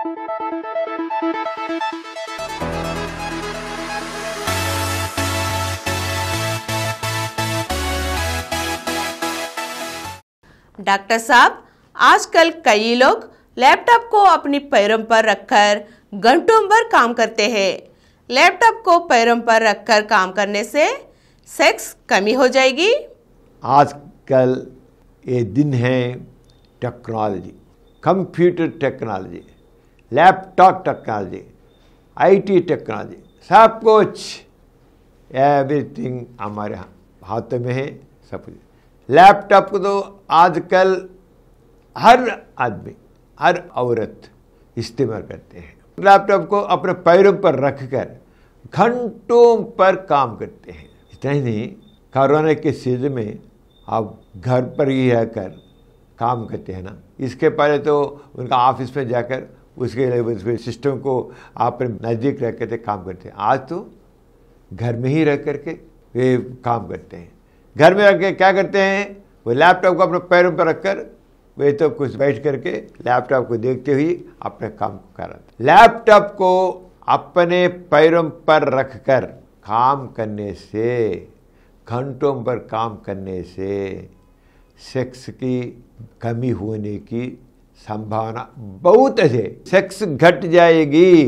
Doctor साहब, आजकल कई लोग लैपटॉप को अपनी पैरों पर रखकर घंटों भर काम करते हैं। लैपटॉप को पैरों पर रखकर काम करने से सेक्स कमी हो जाएगी। आजकल ये दिन है technology, computer technology. Laptop technology, IT technology, सब कुछ एवरीथिंग हमारे हाथों में है, सब कुछ। लैपटॉप को तो आजकल हर आदमी, हर औरत इस्तेमाल करते हैं। लैपटॉप को अपने पैरों पर रखकर घंटों पर काम करते हैं। इतना ही नहीं, कोरोना के सीज़न में आप घर पर ही रहकर काम करते हैं ना। इसके पहले तो उनका ऑफ़िस में जाकर उसके उसके सिस्टम को आप नज़दीक रह करके काम करते हैं। आज तो घर में ही रह करके वे काम करते हैं। घर में रह के क्या करते हैं? वो लैपटॉप को अपने पैरों पर रखकर वे तो कुछ बैठ करके लैपटॉप को देखते हुए अपने काम को कर रहे लैपटॉप को अपने पैरों पर रखकर काम करने से, घंटों पर काम करने से सेक्स की कमी होने की संभावना बहुत है। सेक्स घट जाएगी।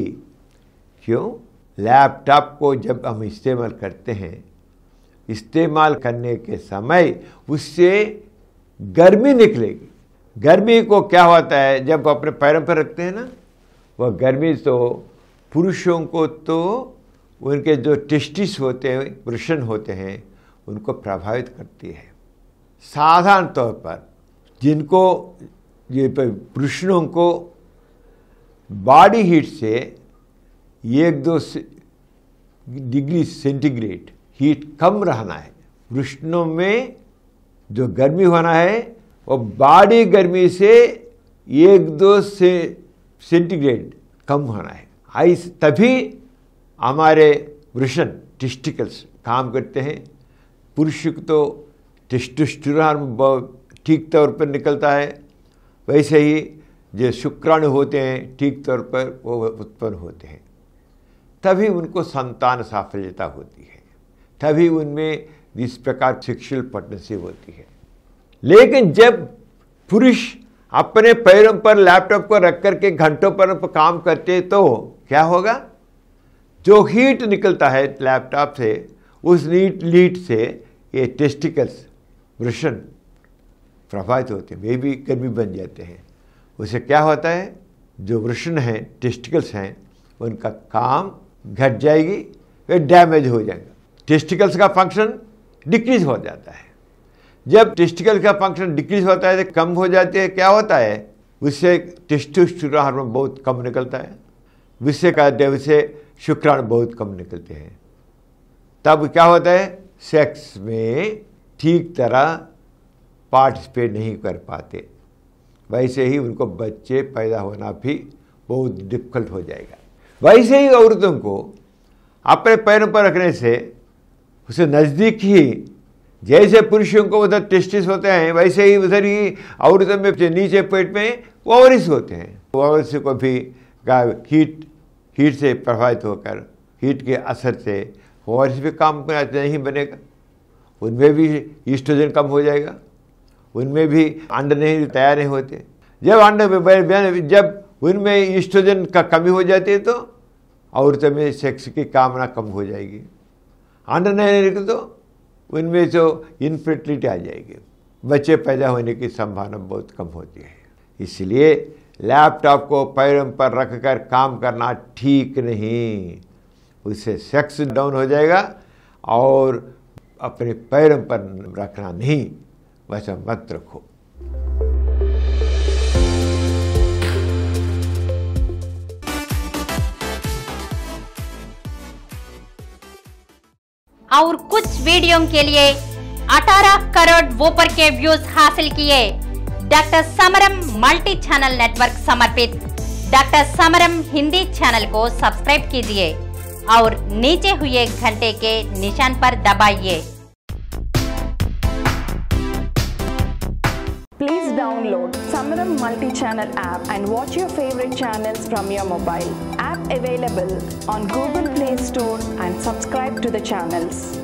क्यों? लैपटॉप को जब हम इस्तेमाल करते हैं, इस्तेमाल करने के समय उससे गर्मी निकलेगी। गर्मी को क्या होता है? जब अपने पैरों पर रखते हैं ना वह गर्मी तो पुरुषों को तो उनके जो टेस्टिस होते हैं, वृषण होते हैं, उनको प्रभावित करती है। साधारण तौर पर जिनको ये पुरुषों को बॉडी हीट से एक दो से, डिग्री सेंटीग्रेड हीट कम रहना है। वृष्णों में जो गर्मी होना है वो बॉडी गर्मी से एक दो से सेंटीग्रेड कम होना है। आइस तभी हमारे वृषण टिस्टिकल्स काम करते हैं। पुरुष तो टेस्टोस्टेरोन ठीक तौर पर निकलता है। वैसे ही जो शुक्राणु होते हैं, ठीक तौर पर वो उत्पन्न होते हैं। तभी उनको संतान साफल्यता होती है। तभी उनमें इस प्रकार सेक्शुअल पार्टनरशिप होती है। लेकिन जब पुरुष अपने पैरों पर, लैपटॉप को रख करके घंटों पर काम करते तो क्या होगा? जो हीट निकलता है लैपटॉप से, उस लीट से ये टेस्टिकल्स वृषण प्रभावित होते हैं, वे भी गर्मी बन जाते हैं। उसे क्या होता है? जो वृषण हैं टेस्टिकल्स हैं, उनका काम घट जाएगी, वे डैमेज हो जाएगा। टेस्टिकल्स का फ़ंक्शन डिक्रीज हो जाता है। जब टेस्टिकल का फ़ंक्शन डिक्रीज होता है तो कम हो जाती है, क्या होता है? उससे टेस्टोस्टेरोन हार्मोन बहुत कम निकलता है। विषय का उससे शुक्राणु बहुत कम निकलते हैं। तब क्या होता है? सेक्स में ठीक तरह पार्टिसिपेट नहीं कर पाते। वैसे ही उनको बच्चे पैदा होना भी बहुत डिफ़िकल्ट हो जाएगा। वैसे ही औरतों को अपने पैरों पर रखने से उसे नज़दीक ही जैसे पुरुषों को उधर टेस्टिस होते हैं, वैसे ही उधर ही औरतों में नीचे पेट में ओवरिस होते हैं। ओवरिस को भी हीट हीट से प्रभावित होकर हीट के असर से ओवरिस भी काम नहीं बनेगा। उनमें भी ईस्ट्रोजन कम हो जाएगा। उनमें भी अंड नहीं तैयार नहीं होते। जब अंड जब उनमें ईस्ट्रोजन का कमी हो जाती है तो औरतों में सेक्स की कामना कम हो जाएगी। अंड नहीं निकले तो उनमें जो इनफर्टिलिटी आ जाएगी। बच्चे पैदा होने की संभावना बहुत कम होती है। इसलिए लैपटॉप को पैरों पर रखकर काम करना ठीक नहीं। उससे सेक्स डाउन हो जाएगा और अपने पैरों पर रखना नहीं। वैसा मत रखो। और कुछ वीडियो के लिए 18 करोड़ वोपर के व्यूज़ हासिल किए। Doctor Samaram multi channel network समर्पित डॉक्टर समरम हिंदी चैनल को सब्सक्राइब कीजिए और नीचे हुए घंटे के निशान पर दबाइए। Download Samaram multi-channel app and watch your favorite channels from your mobile. App available on Google Play Store and subscribe to the channels.